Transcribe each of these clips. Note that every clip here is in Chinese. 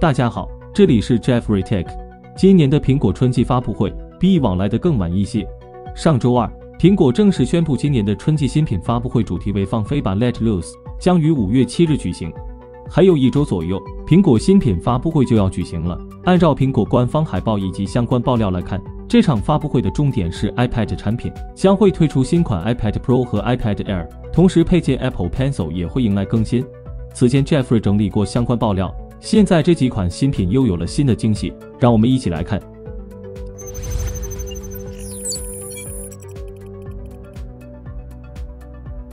大家好，这里是 Jeffrey Tech。今年的苹果春季发布会比以往来的更晚一些。上周二，苹果正式宣布今年的春季新品发布会主题为“放飞吧，Let Loose”，将于五月七日举行。还有一周左右，苹果新品发布会就要举行了。按照苹果官方海报以及相关爆料来看，这场发布会的重点是 iPad 产品，将会推出新款 iPad Pro 和 iPad Air，同时配件 Apple Pencil 也会迎来更新。此前 Jeffrey 整理过相关爆料。现在这几款新品又有了新的惊喜，让我们一起来看。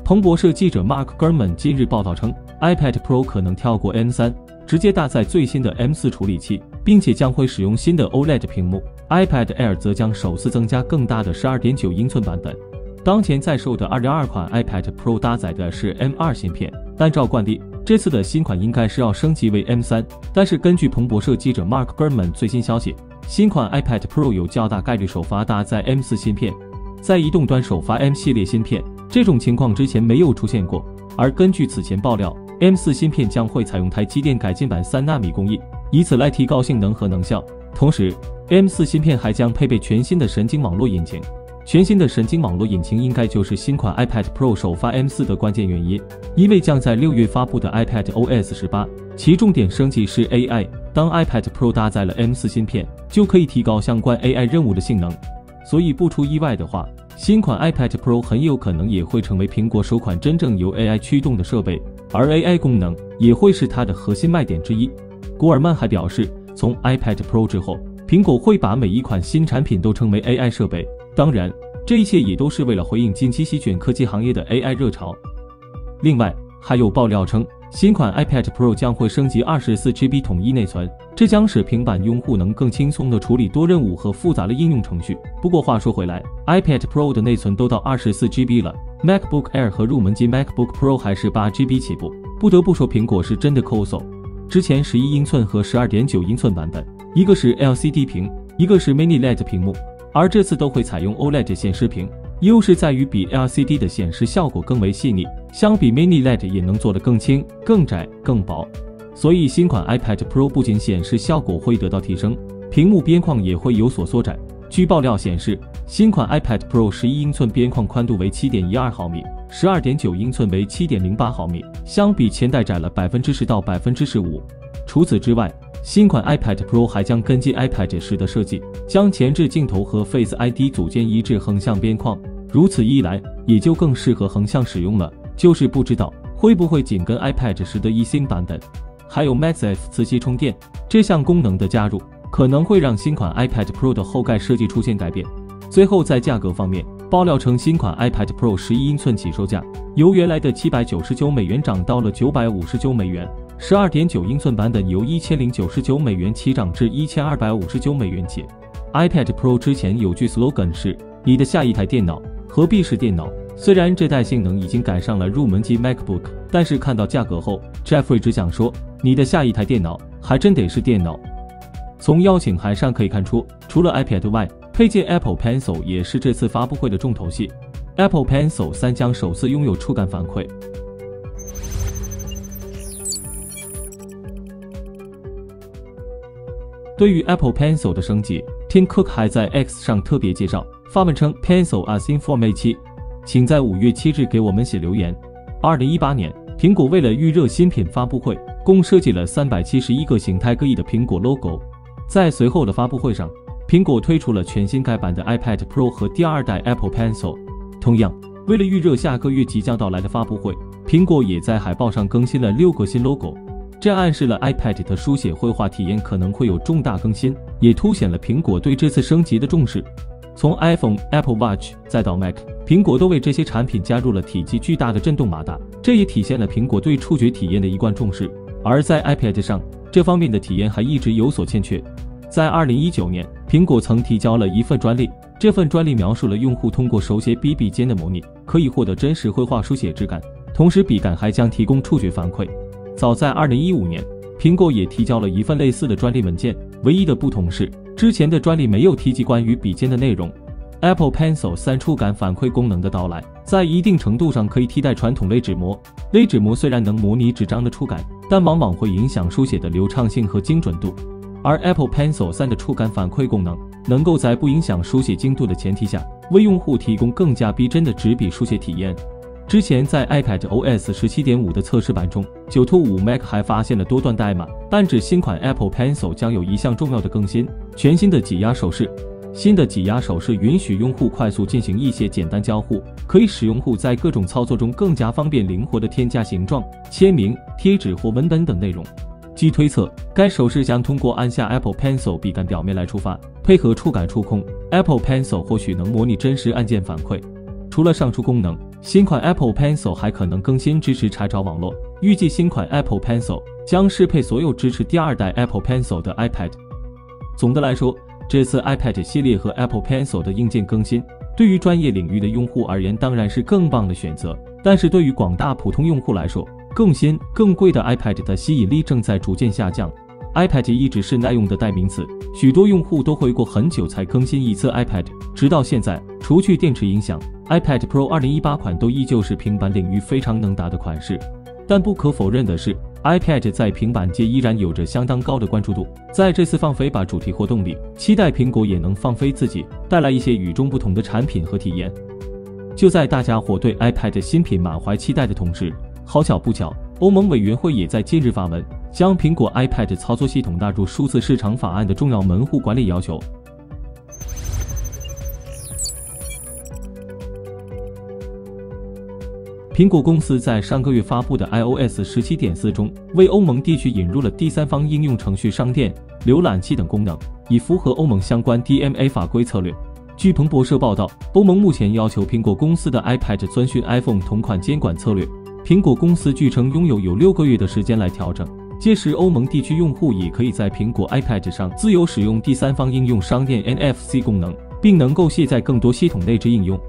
彭博社记者 Mark Gurman 今日报道称，iPad Pro 可能跳过 M3，直接搭载最新的 M4 处理器，并且将会使用新的 OLED 屏幕。iPad Air 则将首次增加更大的12.9英寸版本。当前在售的2.2款 iPad Pro 搭载的是 M2 芯片，按照惯例。这次的新款应该是要升级为 M3，但是根据彭博社记者 Mark Gurman 最新消息，新款 iPad Pro 有较大概率首发搭载 M4 芯片，在移动端首发 M 系列芯片，这种情况之前没有出现过。而根据此前爆料，M4 芯片将会采用台积电改进版三纳米工艺，以此来提高性能和能效。同时，M4 芯片还将配备全新的神经网络引擎。全新的神经网络引擎应该就是新款 iPad Pro 首发 M4 的关键原因，因为将在六月发布的 iPad OS 十八，其重点升级是 AI。当 iPad Pro 搭载了 M4 芯片，就可以提高相关 AI 任务的性能。所以不出意外的话，新款 iPad Pro 很有可能也会成为苹果首款真正由 AI 驱动的设备，而 AI 功能也会是它的核心卖点之一。古尔曼还表示，从 iPad Pro 之后，苹果会把每一款新产品都称为 AI 设备。当然，这一切也都是为了回应近期席卷科技行业的 AI 热潮。另外，还有爆料称，新款 iPad Pro 将会升级 24GB 统一内存，这将使平板用户能更轻松地处理多任务和复杂的应用程序。不过话说回来，iPad Pro 的内存都到 24GB 了，MacBook Air 和入门级 MacBook Pro 还是 8GB 起步。不得不说，苹果是真的抠搜。之前11英寸和12.9英寸版本，一个是 LCD 屏，一个是 Mini LED 屏幕。而这次都会采用 OLED 显示屏，优势在于比 LCD 的显示效果更为细腻，相比 Mini LED 也能做得更轻、更窄、更薄。所以新款 iPad Pro 不仅显示效果会得到提升，屏幕边框也会有所缩窄。据爆料显示，新款 iPad Pro 十一英寸边框宽度为七点一二毫米，十二点九英寸为七点零八毫米，相比前代窄了百分之十到百分之十五。除此之外，新款 iPad Pro 还将跟进 iPad 十的设计，将前置镜头和 Face ID 组件移至横向边框，如此一来也就更适合横向使用了。就是不知道会不会紧跟 iPad 十的 E3 版本，还有 MagSafe 磁吸充电这项功能的加入，可能会让新款 iPad Pro 的后盖设计出现改变。最后在价格方面，爆料称新款 iPad Pro 十一英寸起售价由原来的七百九十九美元涨到了九百五十九美元。十二点九英寸版本由一千零九十九美元起涨至一千二百五十九美元起。iPad Pro 之前有句 slogan 是“你的下一台电脑何必是电脑”。虽然这代性能已经赶上了入门级 MacBook，但是看到价格后，Jeffrey 只想说：“你的下一台电脑还真得是电脑。”从邀请函上可以看出，除了 iPad 外，配件 Apple Pencil 也是这次发布会的重头戏。Apple Pencil 三将首次拥有触感反馈。对于 Apple Pencil 的升级，Tim Cook 还在 X 上特别介绍，发文称 Pencil as information，请在五月七日给我们写留言。二零一八年，苹果为了预热新品发布会，共设计了三百七十一个形态各异的苹果 logo。在随后的发布会上，苹果推出了全新改版的 iPad Pro 和第二代 Apple Pencil。同样，为了预热下个月即将到来的发布会，苹果也在海报上更新了六个新 logo。这暗示了 iPad 的书写绘画体验可能会有重大更新，也凸显了苹果对这次升级的重视。从 iPhone、Apple Watch 再到 Mac，苹果都为这些产品加入了体积巨大的震动马达，这也体现了苹果对触觉体验的一贯重视。而在 iPad 上，这方面的体验还一直有所欠缺。在2019年，苹果曾提交了一份专利，这份专利描述了用户通过手写笔笔尖的模拟，可以获得真实绘画书写质感，同时笔杆还将提供触觉反馈。早在二零一五年，苹果也提交了一份类似的专利文件，唯一的不同是，之前的专利没有提及关于笔尖的内容。Apple Pencil 三触感反馈功能的到来，在一定程度上可以替代传统类纸膜。类纸膜虽然能模拟纸张的触感，但往往会影响书写的流畅性和精准度。而 Apple Pencil 三的触感反馈功能，能够在不影响书写精度的前提下，为用户提供更加逼真的纸笔书写体验。之前在 iPad OS 十七点五的测试版中，九兔五 Mac 还发现了多段代码，但指新款 Apple Pencil 将有一项重要的更新：全新的挤压手势。新的挤压手势允许用户快速进行一些简单交互，可以使用户在各种操作中更加方便灵活地添加形状、签名、贴纸或文本等内容。据推测，该手势将通过按下 Apple Pencil 笔杆表面来触发，配合触感触控，Apple Pencil 或许能模拟真实按键反馈。除了上述功能，新款 Apple Pencil 还可能更新支持查找网络。预计新款 Apple Pencil 将适配所有支持第二代 Apple Pencil 的 iPad。总的来说，这次 iPad 系列和 Apple Pencil 的硬件更新，对于专业领域的用户而言当然是更棒的选择。但是对于广大普通用户来说，更新更贵的 iPad 的吸引力正在逐渐下降。iPad 一直是耐用的代名词，许多用户都会过很久才更新一次 iPad，直到现在，除去电池影响。iPad Pro 2018款都依旧是平板领域非常能打的款式，但不可否认的是，iPad 在平板界依然有着相当高的关注度。在这次放飞吧主题活动里，期待苹果也能放飞自己，带来一些与众不同的产品和体验。就在大家伙对 iPad 新品满怀期待的同时，好巧不巧，欧盟委员会也在近日发文，将苹果 iPad 操作系统纳入数字市场法案的重要门户管理要求。苹果公司在上个月发布的 iOS 十七点四中，为欧盟地区引入了第三方应用程序商店、浏览器等功能，以符合欧盟相关 DMA 法规策略。据彭博社报道，欧盟目前要求苹果公司的 iPad 遵循 iPhone 同款监管策略。苹果公司据称拥有有六个月的时间来调整，届时欧盟地区用户也可以在苹果 iPad 上自由使用第三方应用商店 NFC 功能，并能够卸载更多系统内置应用。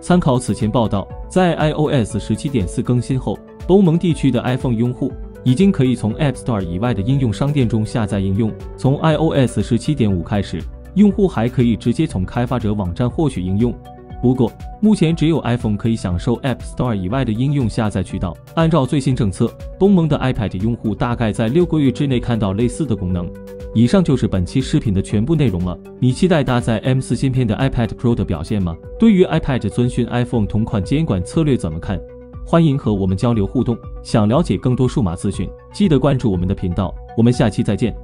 参考此前报道，在 iOS 十七点四更新后，欧盟地区的 iPhone 用户已经可以从 App Store 以外的应用商店中下载应用。从 iOS 十七点五开始，用户还可以直接从开发者网站获取应用。不过，目前只有 iPhone 可以享受 App Store 以外的应用下载渠道。按照最新政策，欧盟的 iPad 用户大概在六个月之内看到类似的功能。以上就是本期视频的全部内容了。你期待搭载 M4 芯片的 iPad Pro 的表现吗？对于 iPad 遵循 iPhone 同款监管策略怎么看？欢迎和我们交流互动。想了解更多数码资讯，记得关注我们的频道。我们下期再见。